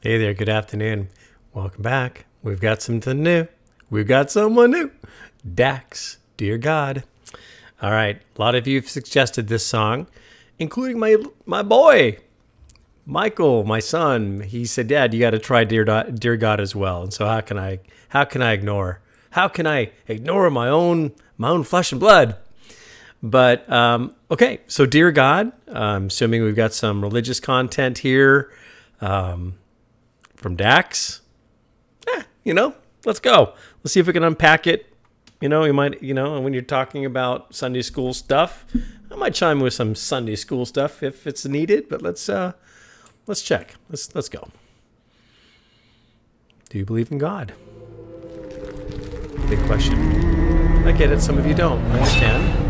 Hey there, good afternoon. Welcome back. We've got something new. We've got someone new. Dax, dear God. All right, a lot of you have suggested this song, including my my boy, Michael, my son. He said, "Dad, you got to try dear dear God as well." And so how can I how can I ignore? How can I ignore my own my own flesh and blood? But um, okay, so dear God, I'm assuming we've got some religious content here. Um, from Dax. Eh, you know, let's go. Let's see if we can unpack it. You know, you might, you know, when you're talking about Sunday school stuff, I might chime with some Sunday school stuff if it's needed. But let's uh, let's check. Let's let's go. Do you believe in God? Big question. I get it. Some of you don't. I understand.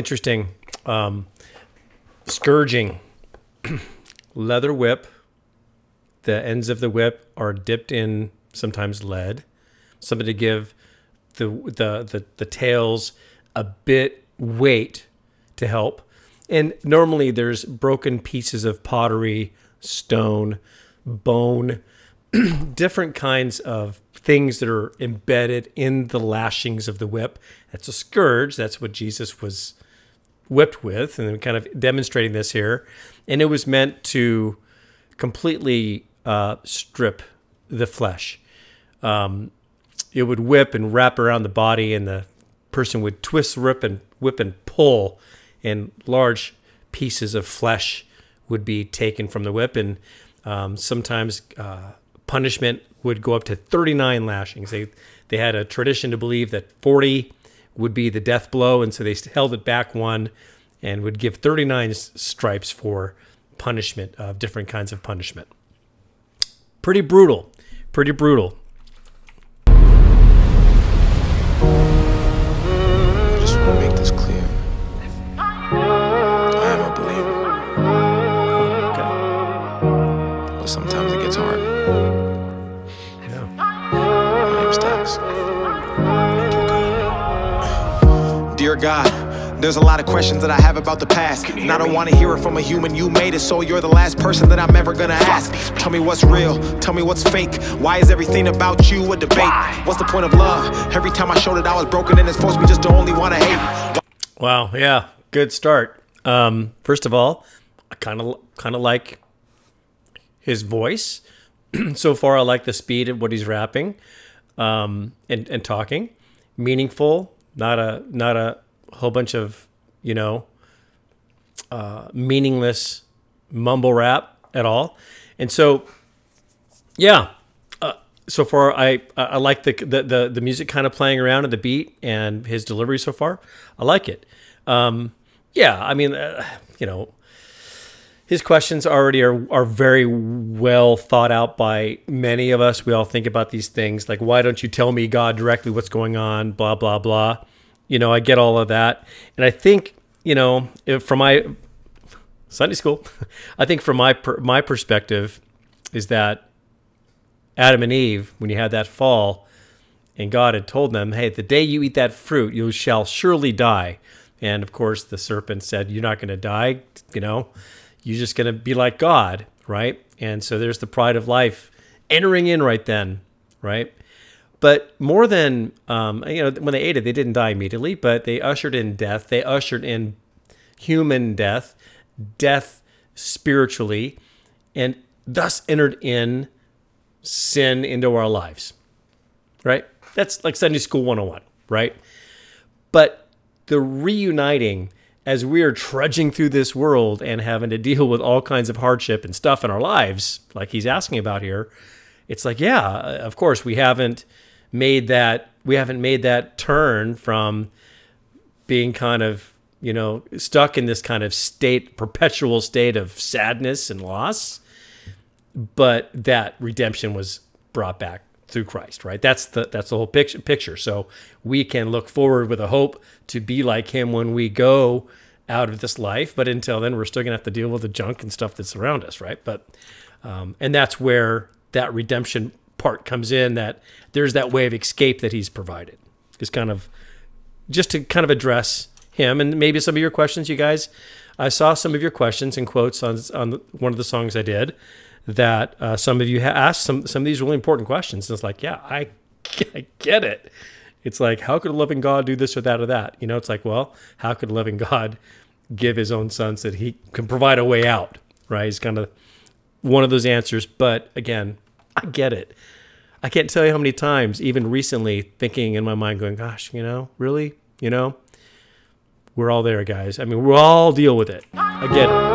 Interesting. Um, scourging, leather whip. The ends of the whip are dipped in sometimes lead, something to give the the the, the tails a bit weight to help. And normally there's broken pieces of pottery, stone, bone, different kinds of things that are embedded in the lashings of the whip. That's a scourge. That's what Jesus was whipped with, and kind of demonstrating this here. And it was meant to completely uh, strip the flesh. Um, it would whip and wrap around the body, and the person would twist, rip, and whip and pull, and large pieces of flesh would be taken from the whip. And um, sometimes uh, punishment would go up to 39 lashings. They they had a tradition to believe that 40 would be the death blow, and so they held it back one and would give 39 stripes for punishment of different kinds of punishment. Pretty brutal, pretty brutal. There's a lot of questions that I have about the past. And I don't want to hear it from a human. You made it, so you're the last person that I'm ever gonna ask. Tell me what's real, tell me what's fake. Why is everything about you a debate? What's the point of love? Every time I showed it, I was broken and it's supposed to be just the only one I hate. Wow. Yeah. Good start. Um, first of all, I kind of kind of like his voice. so far, I like the speed of what he's rapping um, and and talking. Meaningful. Not a not a whole bunch of you know uh, meaningless mumble rap at all. And so, yeah, uh, so far I I like the, the the the music kind of playing around and the beat and his delivery so far. I like it. Um, yeah, I mean, uh, you know, his questions already are are very well thought out by many of us. We all think about these things like, why don't you tell me God directly what's going on? Blah blah blah. You know, I get all of that, and I think you know, from my Sunday school, I think from my per, my perspective is that Adam and Eve, when you had that fall, and God had told them, "Hey, the day you eat that fruit, you shall surely die." And of course, the serpent said, "You're not going to die. You know, you're just going to be like God, right?" And so there's the pride of life entering in right then, right? But more than um, you know, when they ate it, they didn't die immediately, but they ushered in death. They ushered in human death, death spiritually, and thus entered in sin into our lives. Right? That's like Sunday School 101, right? But the reuniting as we are trudging through this world and having to deal with all kinds of hardship and stuff in our lives, like he's asking about here, it's like, yeah, of course, we haven't made that we haven't made that turn from being kind of you know stuck in this kind of state perpetual state of sadness and loss but that redemption was brought back through Christ right that's the that's the whole picture picture so we can look forward with a hope to be like him when we go out of this life. But until then, we're still gonna have to deal with the junk and stuff that's around us, right? But um, and that's where that redemption part comes in. That there's that way of escape that He's provided. Is kind of just to kind of address him and maybe some of your questions, you guys. I saw some of your questions and quotes on on one of the songs I did that uh, some of you asked some some of these really important questions. And it's like, yeah, I, I get it. It's like, how could a loving God do this or that or that? You know, it's like, well, how could a loving God give his own son so that he can provide a way out? Right? He's kind of one of those answers. But again, I get it. I can't tell you how many times, even recently, thinking in my mind, going, gosh, you know, really? You know? We're all there, guys. I mean, we'll all deal with it. I get it.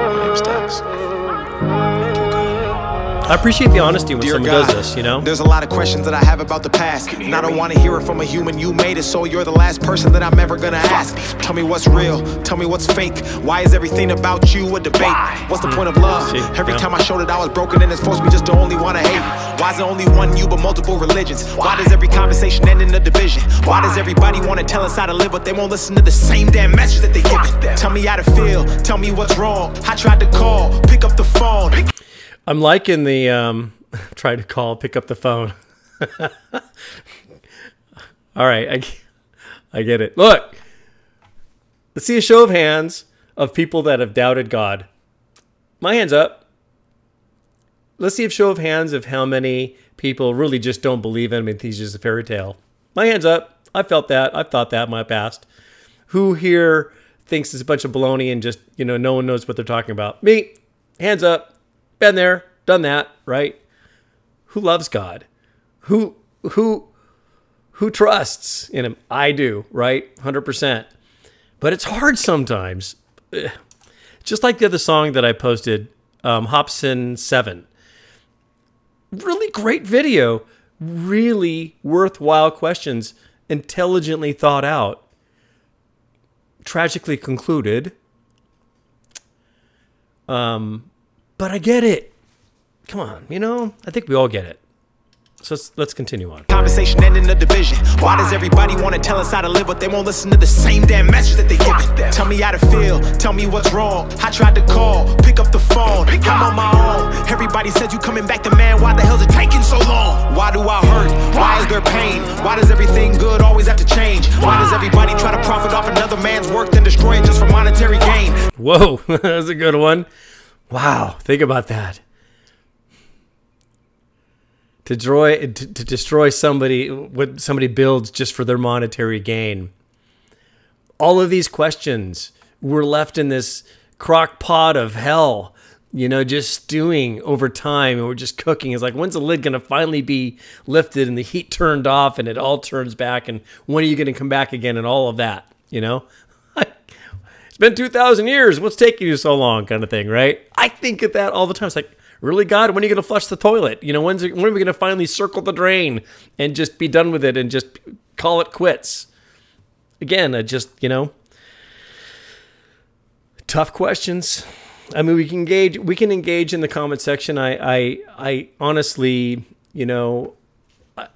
I appreciate the honesty when Dear someone God, does this, you know? There's a lot of questions that I have about the past, and I don't want to hear it from a human. You made it, so you're the last person that I'm ever gonna ask. Tell me what's real, tell me what's fake. Why is everything about you a debate? What's the hmm. point of love? See, Every yeah. time I showed it, I was broken, and it's forced me just to only wanna hate. Why is there only one you but multiple religions? Why does every conversation end in a division? Why does everybody wanna tell us how to live, but they won't listen to the same damn message that they give? Tell me how to feel, tell me what's wrong. I tried to call, pick up the phone. I'm liking the um, try to call, pick up the phone. All right, I, I get it. Look, let's see a show of hands of people that have doubted God. My hands up. Let's see a show of hands of how many people really just don't believe him and he's just a fairy tale. My hands up. I felt that. I've thought that in my past. Who here thinks it's a bunch of baloney and just, you know, no one knows what they're talking about? Me. Hands up. Been there, done that, right? Who loves God? Who who who trusts in him? I do, right? 100%. But it's hard sometimes. Just like the other song that I posted, um, Hopsin 7. Really great video. Really worthwhile questions, intelligently thought out. Tragically concluded. Um, but I get it. Come on, you know, I think we all get it. So let's, let's continue on. Conversation end in a division. Why does everybody want to tell us how to live, but they won't listen to the same damn message that they give? It? Tell me how to feel, tell me what's wrong. I tried to call, pick up the phone. I'm on my own. Everybody said you coming back to man. Why the hell's it taking so long? Why do I hurt? Why is there pain? Why does everything good always have to change? Why does everybody try to profit off another man's work then destroy it just for monetary gain? Whoa, that was a good one. Wow, think about that. To destroy, to, to destroy somebody, what somebody builds just for their monetary gain. All of these questions were left in this crock pot of hell, you know, just stewing over time and we're just cooking. It's like, when's the lid going to finally be lifted and the heat turned off and it all turns back? And when are you going to come back again and all of that, you know? it's been 2,000 years. What's taking you so long, kind of thing, right? I think of that all the time. It's like, really, God, when are you going to flush the toilet? You know, when's when are we going to finally circle the drain and just be done with it and just call it quits? Again, I just, you know, tough questions. I mean, we can engage. We can engage in the comment section. I, I, I honestly, you know, I,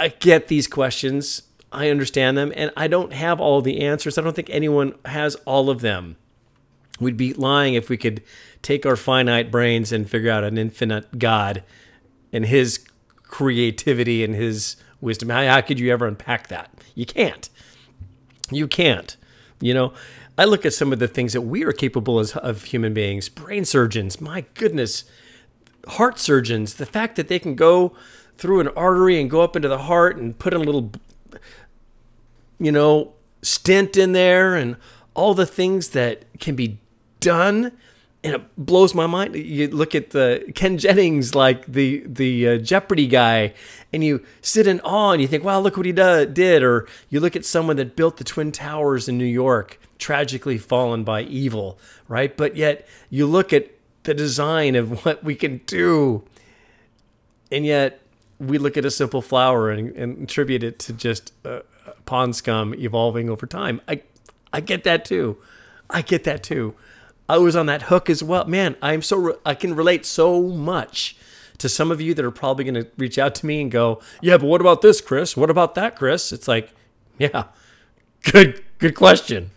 I get these questions. I understand them, and I don't have all the answers. I don't think anyone has all of them. We'd be lying if we could take our finite brains and figure out an infinite God and His creativity and His wisdom. How, how could you ever unpack that? You can't. You can't. You know, I look at some of the things that we are capable as of human beings. Brain surgeons, my goodness, heart surgeons. The fact that they can go through an artery and go up into the heart and put in a little, you know, stent in there and all the things that can be done and it blows my mind. You look at the Ken Jennings, like the the uh, Jeopardy guy, and you sit in awe and you think, "Wow, look what he did!" Or you look at someone that built the Twin Towers in New York, tragically fallen by evil, right? But yet you look at the design of what we can do, and yet we look at a simple flower and, and attribute it to just uh, pond scum evolving over time. I I get that too. I get that too. I was on that hook as well. Man, I'm so re- I can relate so much to some of you that are probably going to reach out to me and go, "Yeah, but what about this, Chris? What about that, Chris?" It's like, yeah, good, good question.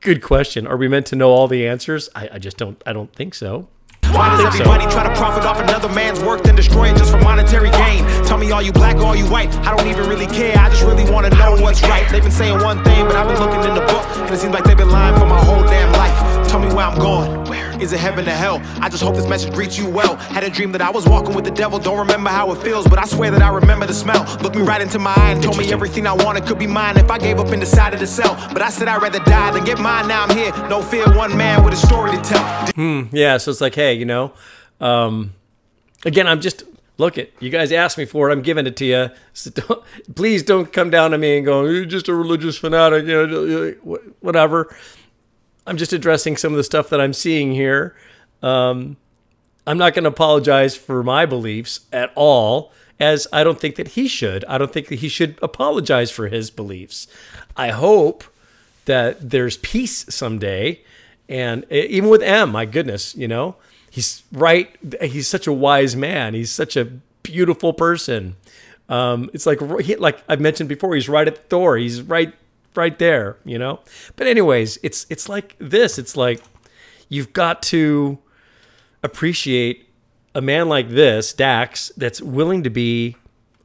good question. Are we meant to know all the answers? I, I just don't. I don't think so. Why does think so. everybody try to profit off another man's work then destroy it just for monetary gain? Tell me, are you black or are you white? I don't even really care. I just really want to know what's right. They've been saying one thing, but I've been looking in the book, and it seems like they've been lying for my whole damn life. Tell me where I'm going. Is it heaven or hell? I just hope this message greets you well. Had a dream that I was walking with the devil. Don't remember how it feels, but I swear that I remember the smell. Looked me right into my eye and told me everything I wanted could be mine if I gave up and decided to sell. But I said I'd rather die than get mine. Now I'm here. No fear, one man with a story to tell. Hmm, Yeah, so it's like, hey, you know, um, again, I'm just look it. You guys asked me for it. I'm giving it to you. So don't, please don't come down to me and go, you're just a religious fanatic, you know, whatever. I'm just addressing some of the stuff that I'm seeing here. Um, I'm not going to apologize for my beliefs at all, as I don't think that he should. I don't think that he should apologize for his beliefs. I hope that there's peace someday. And even with M, my goodness, you know, he's right. He's such a wise man. He's such a beautiful person. Um, it's like like I've mentioned before. He's right at Thor. He's right right there. You know. But anyways, it's it's like this. It's like you've got to appreciate a man like this, Dax, that's willing to be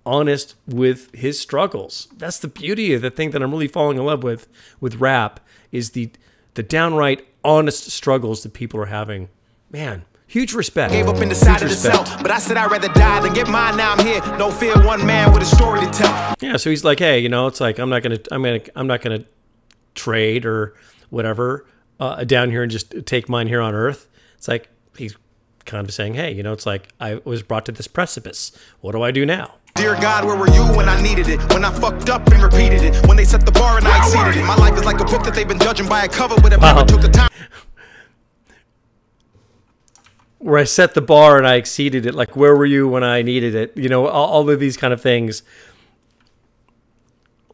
honest with his struggles. That's the beauty of the thing that I'm really falling in love with with rap is the the downright honest struggles that people are having. Man, huge respect. Gave up and Huge decided to respect. sell. But I said I'd rather die than get mine. Now I'm here. No fear, one man with a story to tell. Yeah, so he's like, hey, you know, it's like I'm not gonna, I'm gonna, I'm not gonna trade or whatever uh, down here and just take mine here on Earth. It's like he's kind of saying, hey, you know, it's like I was brought to this precipice. What do I do now? Dear God, where were you when I needed it? When I fucked up and repeated it? When they set the bar and I exceeded it? My life is like a book that they've been judging by a cover, but have Wow. never took the time. Where I set the bar and I exceeded it. Like, where were you when I needed it? You know, all, all of these kind of things.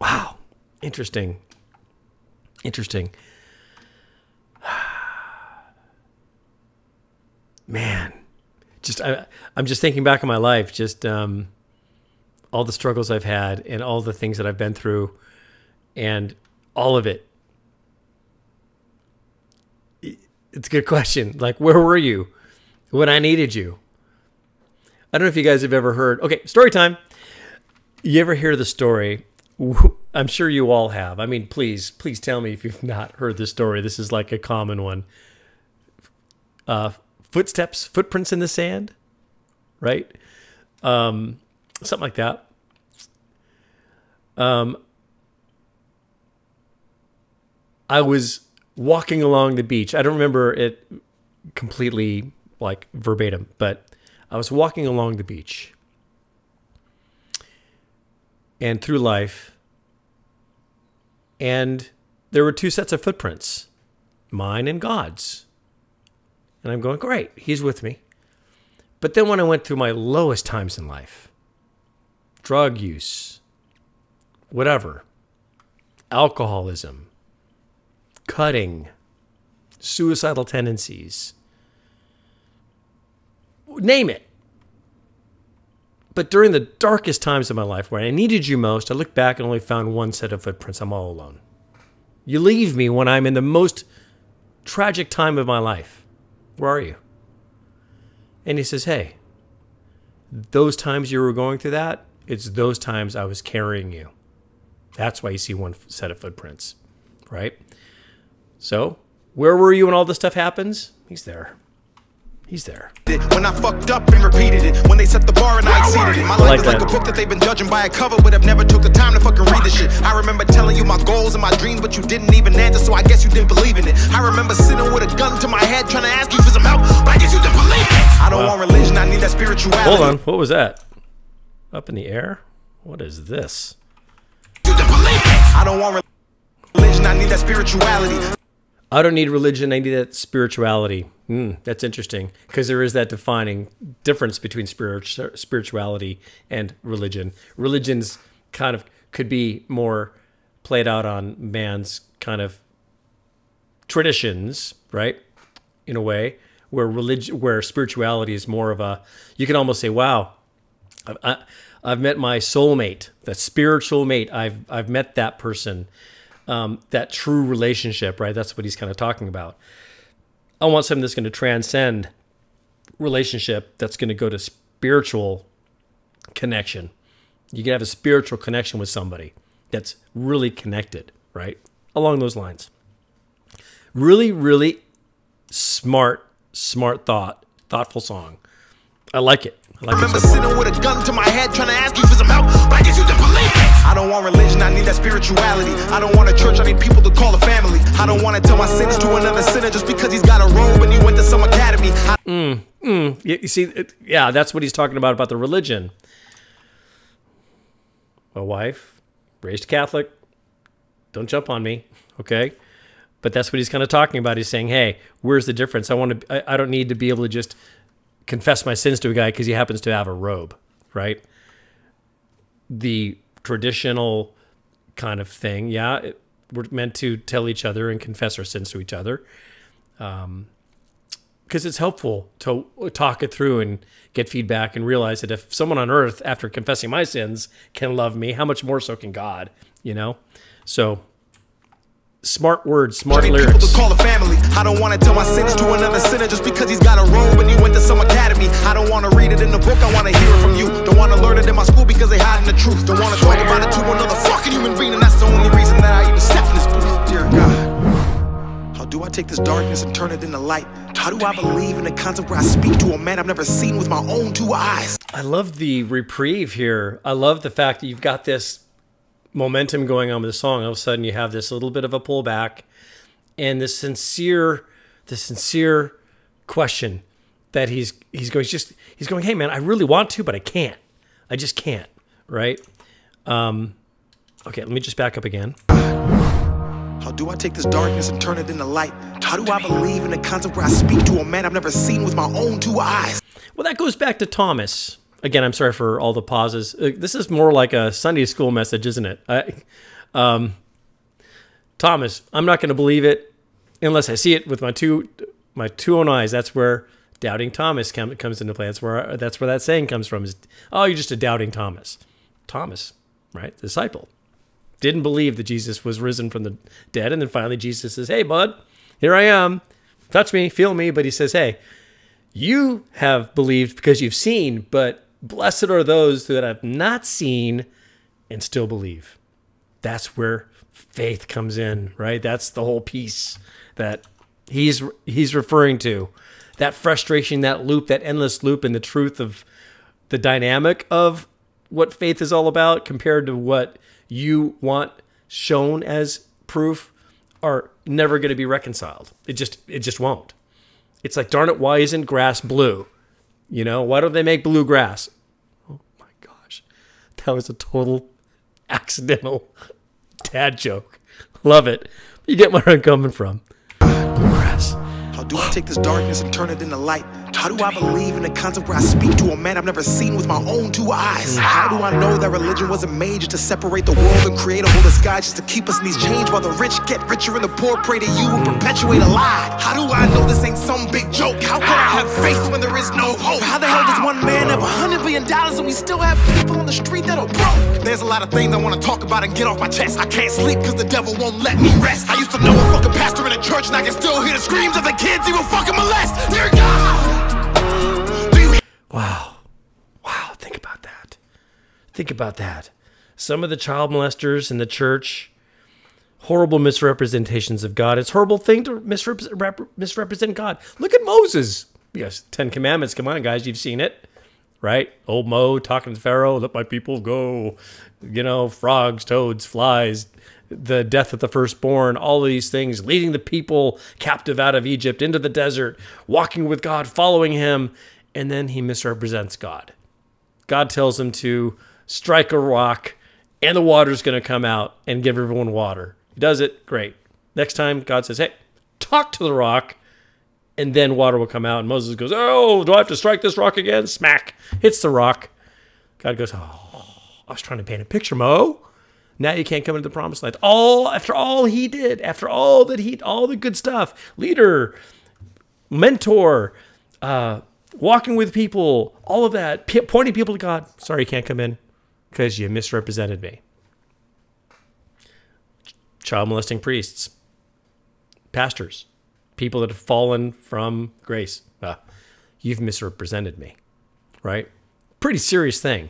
Wow, interesting. Interesting. Man, just I, I'm just thinking back on my life, just um, all the struggles I've had and all the things that I've been through, and all of it. It's a good question. Like, where were you when I needed you? I don't know if you guys have ever heard. Okay, story time. You ever hear the story? I'm sure you all have. I mean, please, please tell me if you've not heard this story. This is like a common one. Uh, footsteps, footprints in the sand, right? Um, something like that. Um, I was walking along the beach. I don't remember it completely like verbatim, but I was walking along the beach and through life, and there were two sets of footprints, mine and God's. And I'm going, great, he's with me. But then when I went through my lowest times in life, drug use, whatever, alcoholism, cutting, suicidal tendencies, name it. But during the darkest times of my life, where I needed you most, I looked back and only found one set of footprints. I'm all alone. You leave me when I'm in the most tragic time of my life. Where are you? And he says, Hey, those times you were going through that, it's those times I was carrying you. That's why you see one set of footprints, right? So, where were you when all this stuff happens? He's there. He's there. When I fucked up and repeated it. When they set the bar and I exceeded it. My life like is like that. a book that they've been judging by a cover, but have never took the time to fucking read the shit. I remember telling you my goals and my dreams, but you didn't even answer, so I guess you didn't believe in it. I remember sitting with a gun to my head trying to ask you for some help, but I guess you didn't believe it. I don't want religion, I need that spirituality. Hold on. What was that? Up in the air? What is this? You didn't believe it. I don't want religion, I need that spirituality. I don't need religion. I need that spirituality. Hmm, that's interesting because there is that defining difference between spirit, spirituality and religion. Religion's kind of could be more played out on man's kind of traditions, right? In a way, where religion, where spirituality is more of a, you can almost say, "Wow, I, I, I've met my soulmate, the spiritual mate. I've I've met that person." Um, that true relationship, right? That's what he's kind of talking about. I want something that's going to transcend relationship, that's going to go to spiritual connection. You can have a spiritual connection with somebody that's really connected, right? Along those lines. Really, really smart, smart thought, thoughtful song. I like it. I like remember it so sitting with a gun to my head trying to ask you for some help, but I guess you believe. I don't want religion, I need that spirituality. I don't want a church, I need people to call a family. I don't want to tell my sins to another sinner just because he's got a robe and he went to some academy. I mm, mm. You you see, it- yeah, that's what he's talking about about the religion. A wife, raised Catholic, don't jump on me, okay? But that's what he's kind of talking about. He's saying, "Hey, where's the difference? I want to. I, I don't need to be able to just confess my sins to a guy because he happens to have a robe, right? The traditional kind of thing, yeah, it, we're meant to tell each other and confess our sins to each other um, because it's helpful to talk it through and get feedback and realize that if someone on earth after confessing my sins can love me how much more so can god you know? So smart words smart lyrics to call a family. I don't want to tell my sins to another sinner just because he's got a robe and he went to some academy. I don't want to read it in the book, I want to hear it from you. Don't want to learn it in my school because they hiding the truth. Don't want to talk about it to another fucking human being, and that's the only reason that I even step in this booth. Dear God. How do I take this darkness and turn it into light? How do I believe in the concept where I speak to a man I've never seen with my own two eyes? i love the reprieve here i love the fact that you've got this momentum going on with the song all of a sudden you have this little bit of a pullback and this sincere the sincere question that he's he's going he's just he's going hey man i really want to but i can't i just can't right um okay let me just back up again How do I take this darkness and turn it into light? How do I believe in the concept where I speak to a man I've never seen with my own two eyes? well that goes back to thomas again i'm sorry for all the pauses. Uh, this is more like a sunday school message isn't it? I, um, thomas i'm not going to believe it unless i see it with my two my two own eyes. That's where doubting thomas come, comes into play. That's where that's where that saying comes from is oh you're just a doubting thomas. Thomas right? Disciple. Didn't believe that jesus was risen from the dead. And then finally jesus says hey bud here i am. Touch me feel me. But he says hey you have believed because you've seen, but blessed are those that have not seen and still believe. That's where faith comes in, right? That's the whole piece that he's he's referring to. That frustration, that loop, that endless loop and the truth of the dynamic of what faith is all about compared to what you want shown as proof are never going to be reconciled. It just it just won't. It's like, darn it, why isn't grass blue? You know, why don't they make blue grass? That was a total accidental dad joke. Love it. You get where I'm coming from. Grass. How do I take this darkness and turn it into light? How do I believe in a concept where I speak to a man I've never seen with my own two eyes? How do I know that religion wasn't made just to separate the world and create a whole disguise just to keep us in these chains while the rich get richer and the poor pray to you and perpetuate a lie? How do I know this ain't some big joke? How can I have faith when there is no hope? How the hell does one man have a hundred billion dollars and we still have people on the street that are broke? There's a lot of things I wanna talk about and get off my chest. I can't sleep cause the devil won't let me rest. I used to know a fucking pastor in a church and I can still hear the screams of the kids he will fucking molest. Dear God! Wow. Wow. Think about that. Think about that. Some of the child molesters in the church, horrible misrepresentations of God. It's a horrible thing to misrep- rep- misrepresent God. Look at Moses. Yes, Ten Commandments. Come on, guys. You've seen it, right? Old Mo talking to Pharaoh, let my people go. You know, frogs, toads, flies, the death of the firstborn, all of these things, leading the people captive out of Egypt into the desert, walking with God, following him. And then he misrepresents God. God tells him to strike a rock and the water's going to come out and give everyone water. He does it, great. Next time, God says, hey, talk to the rock and then water will come out. And Moses goes, oh, do I have to strike this rock again? Smack, hits the rock. God goes, oh, I was trying to paint a picture, Mo. Now you can't come into the promised land. All after all he did, after all that he, all the good stuff, leader, mentor, uh, walking with people, all of that, p- pointing people to God. Sorry, you can't come in because you misrepresented me. child molesting priests, pastors, people that have fallen from grace. Uh, you've misrepresented me, right? Pretty serious thing.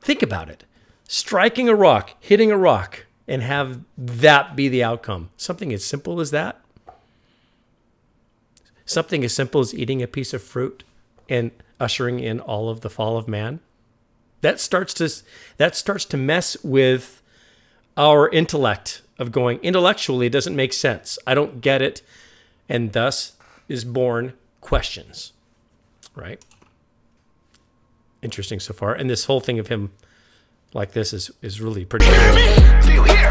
Think about it. Striking a rock, hitting a rock, and have that be the outcome. Something as simple as that. Something as simple as eating a piece of fruit and ushering in all of the fall of man. That starts to that starts to mess with our intellect of going intellectually it doesn't make sense. I don't get it and thus is born questions. Right? Interesting so far. And this whole thing of him like this is is really pretty.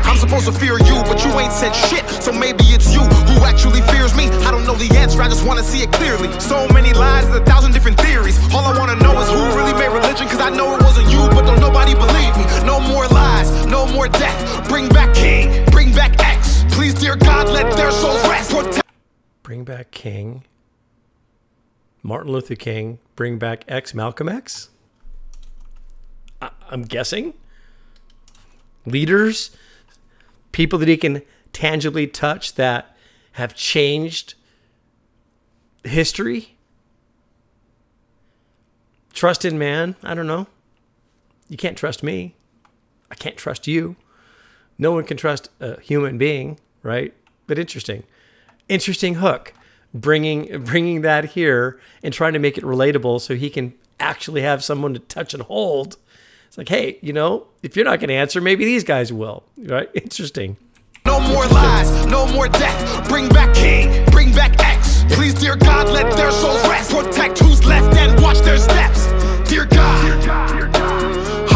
I'm supposed to fear you, but you ain't said shit. So maybe it's you who actually fears me. I don't know the answer, I just wanna see it clearly. So many lies, a thousand different theories. All I wanna know is who really made religion, cause I know it wasn't you, but don't nobody believe me. No more lies, no more death. Bring back King, bring back X. Please, dear God, let their souls rest. Protect Bring back King. Martin Luther King. Bring back X Malcolm X. I- I'm guessing. Leaders, people that he can tangibly touch that have changed history. Trust in man. I don't know. You can't trust me. I can't trust you. No one can trust a human being, right? But interesting interesting hook bringing bringing that here and trying to make it relatable so he can actually have someone to touch and hold it's like hey you know if you're not going to answer maybe these guys will right interesting No more lies, no more death. Bring back King, bring back X. Please, dear God, let their souls rest. Protect who's left and watch their steps. Dear God,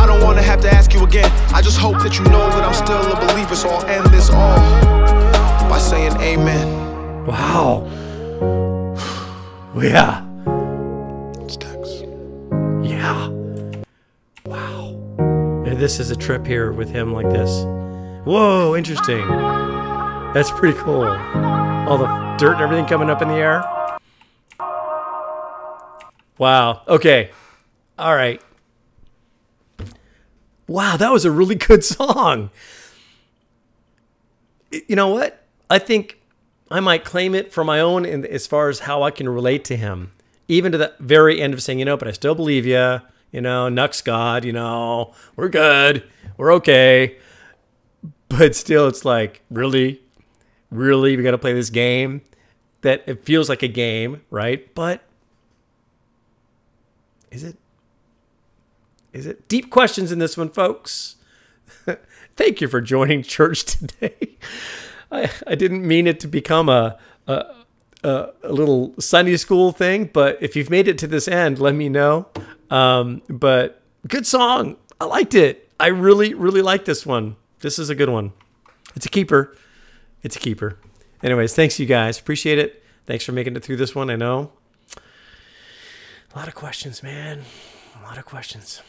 I don't want to have to ask you again. I just hope that you know that I'm still a believer, so I'll end this all by saying amen. wow yeah this is a trip here with him like this. Whoa interesting. That's pretty cool. All the dirt and everything coming up in the air. Wow. Okay. All right. Wow that was a really good song. You know what? I think i might claim it for my own in, as far as how i can relate to him even to the very end of saying you know but i still believe you you know nux god you know we're good we're okay. But still it's like really? Really? We got to play this game that it feels like a game right? But is it is it? Deep questions in this one folks. Thank you for joining church today. I, I didn't mean it to become a, a a, little Sunday school thing, but if you've made it to this end, let me know. Um, but good song. I liked it. I really, really like this one. This is a good one. It's a keeper. It's a keeper. Anyways, thanks you guys. Appreciate it. Thanks for making it through this one. I know. A lot of questions, man. A lot of questions.